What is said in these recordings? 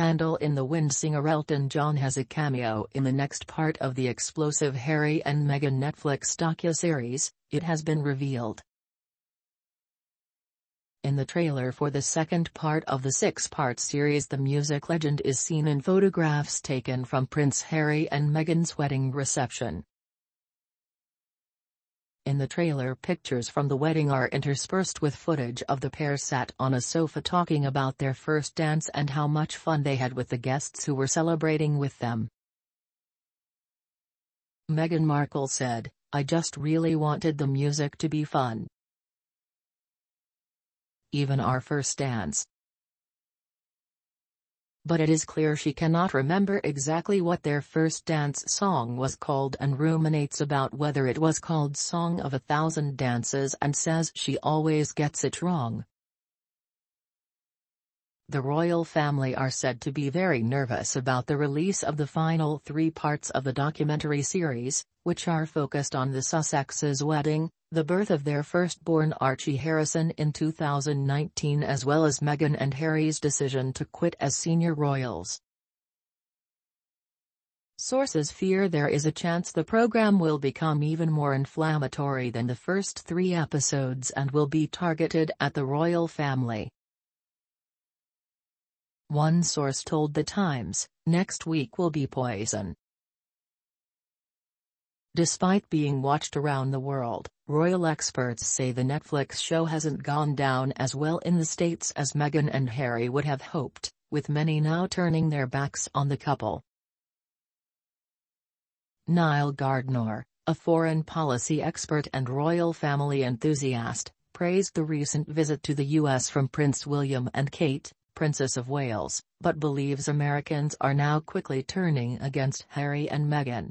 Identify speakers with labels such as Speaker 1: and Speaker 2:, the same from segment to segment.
Speaker 1: Candle in the Wind singer Elton John has a cameo in the next part of the explosive Harry and Meghan Netflix docu-series, it has been revealed. In the trailer for the second part of the six-part series the music legend is seen in photographs taken from Prince Harry and Meghan's wedding reception. In the trailer pictures from the wedding are interspersed with footage of the pair sat on a sofa talking about their first dance and how much fun they had with the guests who were celebrating with them. Meghan Markle said, I just really wanted the music to be fun. Even our first dance, but it is clear she cannot remember exactly what their first dance song was called and ruminates about whether it was called Song of a Thousand Dances and says she always gets it wrong. The royal family are said to be very nervous about the release of the final three parts of the documentary series, which are focused on the Sussexes' wedding, the birth of their firstborn Archie Harrison in 2019 as well as Meghan and Harry's decision to quit as senior royals. Sources fear there is a chance the program will become even more inflammatory than the first three episodes and will be targeted at the royal family. One source told The Times, next week will be poison. Despite being watched around the world, royal experts say the Netflix show hasn't gone down as well in the States as Meghan and Harry would have hoped, with many now turning their backs on the couple. Nile Gardiner, a foreign policy expert and royal family enthusiast, praised the recent visit to the U.S. from Prince William and Kate, Princess of Wales, but believes Americans are now quickly turning against Harry and Meghan.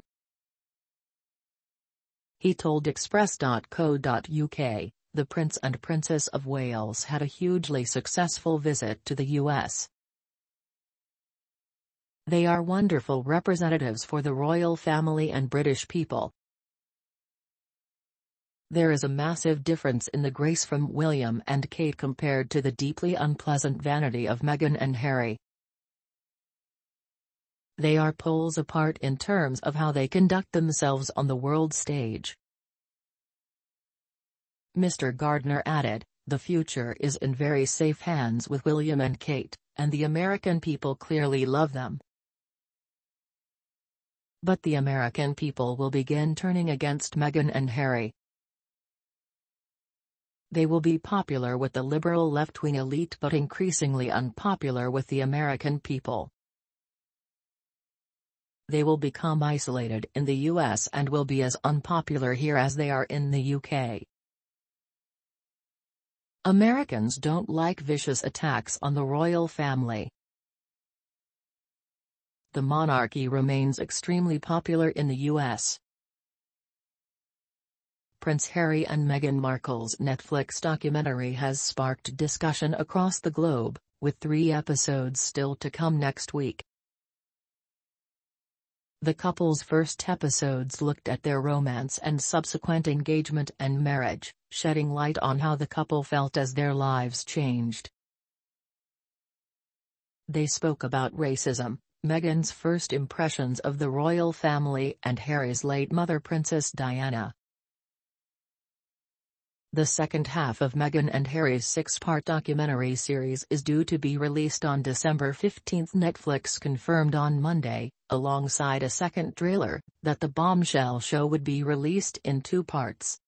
Speaker 1: He told Express.co.uk, the Prince and Princess of Wales had a hugely successful visit to the US. They are wonderful representatives for the royal family and British people. There is a massive difference in the grace from William and Kate compared to the deeply unpleasant vanity of Meghan and Harry. They are poles apart in terms of how they conduct themselves on the world stage. Mr. Gardiner added, the future is in very safe hands with William and Kate, and the American people clearly love them. But the American people will begin turning against Meghan and Harry. They will be popular with the liberal left-wing elite but increasingly unpopular with the American people. They will become isolated in the US and will be as unpopular here as they are in the UK. Americans don't like vicious attacks on the royal family. The monarchy remains extremely popular in the U.S. Prince Harry and Meghan Markle's Netflix documentary has sparked discussion across the globe, with three episodes still to come next week. The couple's first episodes looked at their romance and subsequent engagement and marriage, shedding light on how the couple felt as their lives changed. They spoke about racism, Meghan's first impressions of the royal family and Harry's late mother Princess Diana. The second half of Meghan and Harry's six-part documentary series is due to be released on December 15. Netflix confirmed on Monday, alongside a second trailer, that the bombshell show would be released in two parts.